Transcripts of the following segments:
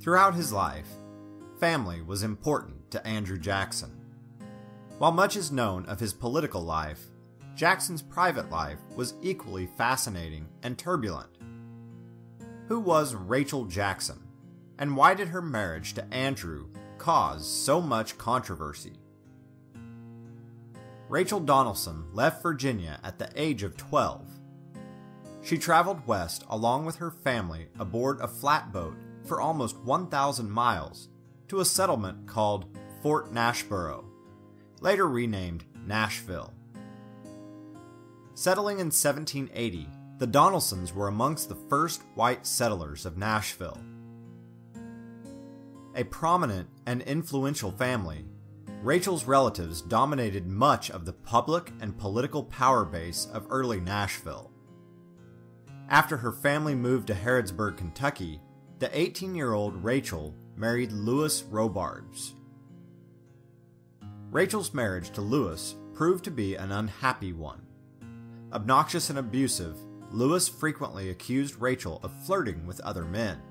Throughout his life, family was important to Andrew Jackson. While much is known of his political life, Jackson's private life was equally fascinating and turbulent. Who was Rachel Jackson, and why did her marriage to Andrew cause so much controversy? Rachel Donelson left Virginia at the age of 12. She traveled west along with her family aboard a flatboat for almost 1,000 miles to a settlement called Fort Nashborough, later renamed Nashville. Settling in 1780, the Donelsons were amongst the first white settlers of Nashville. A prominent and influential family, Rachel's relatives dominated much of the public and political power base of early Nashville. After her family moved to Harrodsburg, Kentucky, the 18 year old Rachel married Lewis Robards. Rachel's marriage to Lewis proved to be an unhappy one. Obnoxious and abusive, Lewis frequently accused Rachel of flirting with other men.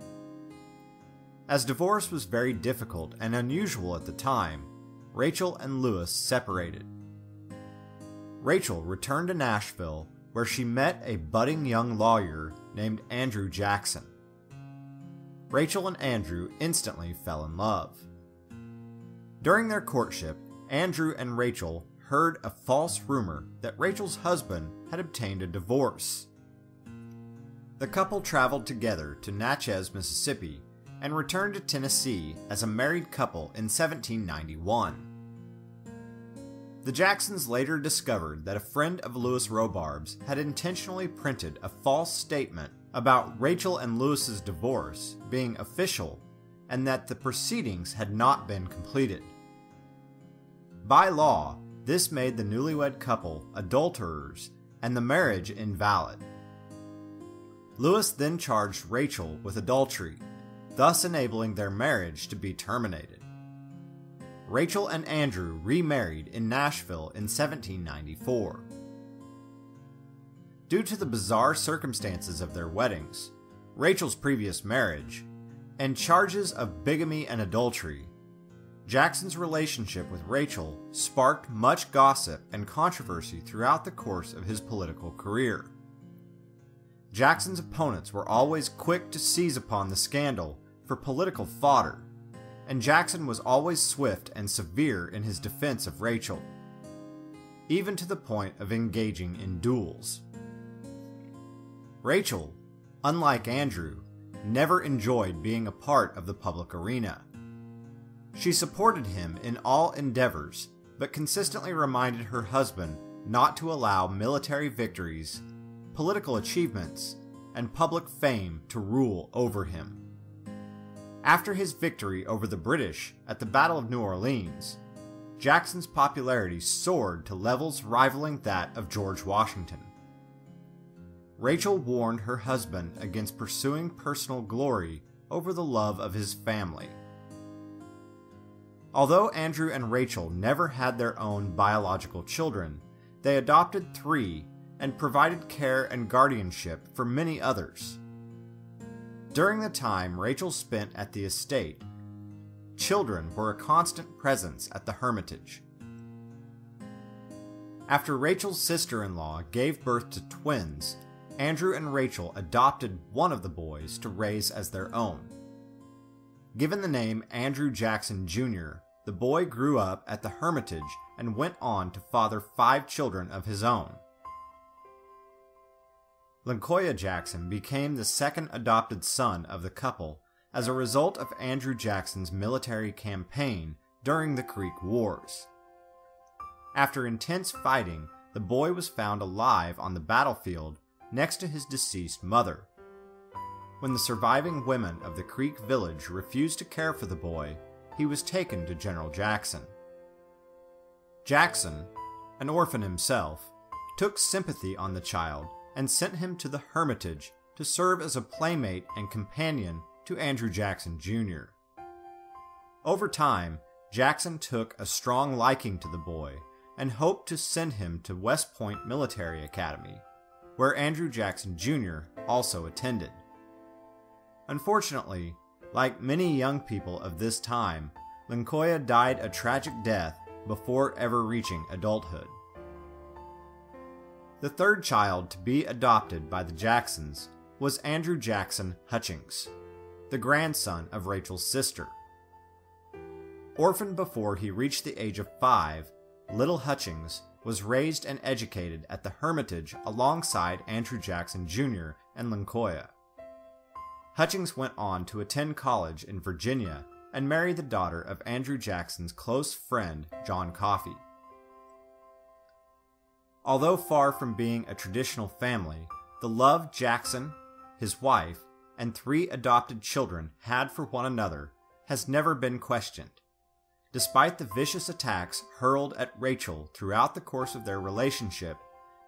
As divorce was very difficult and unusual at the time, Rachel and Lewis separated. Rachel returned to Nashville where she met a budding young lawyer named Andrew Jackson. Rachel and Andrew instantly fell in love. During their courtship, Andrew and Rachel heard a false rumor that Rachel's husband had obtained a divorce. The couple traveled together to Natchez, Mississippi, and returned to Tennessee as a married couple in 1791. The Jacksons later discovered that a friend of Lewis Robards' had intentionally printed a false statement about Rachel and Lewis's divorce being official and that the proceedings had not been completed. By law, this made the newlywed couple adulterers and the marriage invalid. Lewis then charged Rachel with adultery, thus enabling their marriage to be terminated. Rachel and Andrew remarried in Nashville in 1794. Due to the bizarre circumstances of their weddings, Rachel's previous marriage, and charges of bigamy and adultery, Jackson's relationship with Rachel sparked much gossip and controversy throughout the course of his political career. Jackson's opponents were always quick to seize upon the scandal for political fodder, and Jackson was always swift and severe in his defense of Rachel, even to the point of engaging in duels. Rachel, unlike Andrew, never enjoyed being a part of the public arena. She supported him in all endeavors, but consistently reminded her husband not to allow military victories, political achievements, and public fame to rule over him. After his victory over the British at the Battle of New Orleans, Jackson's popularity soared to levels rivaling that of George Washington. Rachel warned her husband against pursuing personal glory over the love of his family. Although Andrew and Rachel never had their own biological children, they adopted three and provided care and guardianship for many others. During the time Rachel spent at the estate, children were a constant presence at the hermitage. After Rachel's sister in law gave birth to twins, Andrew and Rachel adopted one of the boys to raise as their own. Given the name Andrew Jackson Jr., the boy grew up at the Hermitage and went on to father five children of his own. Lyncoya Jackson became the second adopted son of the couple as a result of Andrew Jackson's military campaign during the Creek Wars. After intense fighting, the boy was found alive on the battlefield next to his deceased mother. When the surviving women of the Creek village refused to care for the boy, he was taken to General Jackson. Jackson, an orphan himself, took sympathy on the child and sent him to the Hermitage to serve as a playmate and companion to Andrew Jackson Jr. Over time, Jackson took a strong liking to the boy and hoped to send him to West Point Military Academy, where Andrew Jackson Jr. also attended. Unfortunately, Like many young people of this time, Lyncoya died a tragic death before ever reaching adulthood. The third child to be adopted by the Jacksons was Andrew Jackson Hutchings, the grandson of Rachel's sister. Orphaned before he reached the age of five, little Hutchings was raised and educated at the Hermitage alongside Andrew Jackson Jr. and Lyncoya. Hutchings went on to attend college in Virginia and marry the daughter of Andrew Jackson's close friend, John Coffee. Although far from being a traditional family, the love Jackson, his wife, and three adopted children had for one another has never been questioned. Despite the vicious attacks hurled at Rachel throughout the course of their relationship,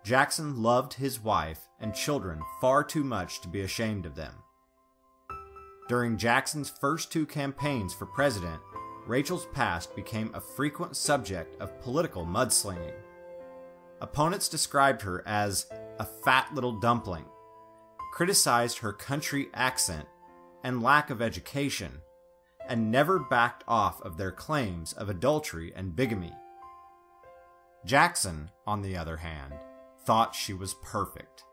Jackson loved his wife and children far too much to be ashamed of them. During Jackson's first two campaigns for president, Rachel's past became a frequent subject of political mudslinging. Opponents described her as a fat little dumpling, criticized her country accent and lack of education, and never backed off of their claims of adultery and bigamy. Jackson, on the other hand, thought she was perfect.